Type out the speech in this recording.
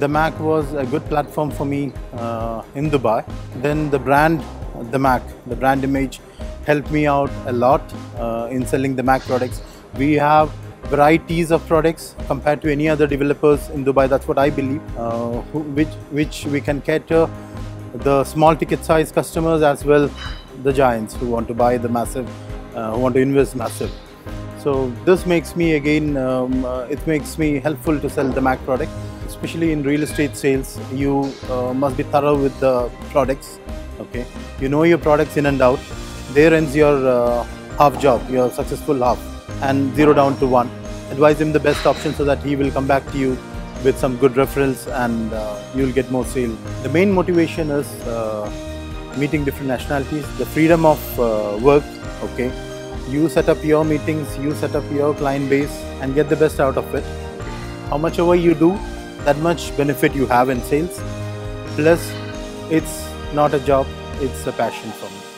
DAMAC was a good platform for me uh, in Dubai. Then the brand, DAMAC, the brand image helped me out a lot uh, in selling DAMAC products. We have varieties of products compared to any other developers in Dubai. That's what I believe, uh, which which we can cater the small ticket size customers as well the giants who want to buy the massive, uh, who want to invest massive. So this makes me again, um, uh, it makes me helpful to sell DAMAC product, especially in real estate sales. You uh, must be thorough with the products. Okay, you know your products in and out. There ends your uh, half job, your successful half, and zero down to one. Advise him the best option so that he will come back to you with some good referrals and uh, you'll get more sale. The main motivation is uh, meeting different nationalities, the freedom of uh, work, okay. You set up your meetings, you set up your client base and get the best out of it. How much ever you do, that much benefit you have in sales. Plus, it's not a job, it's a passion for me.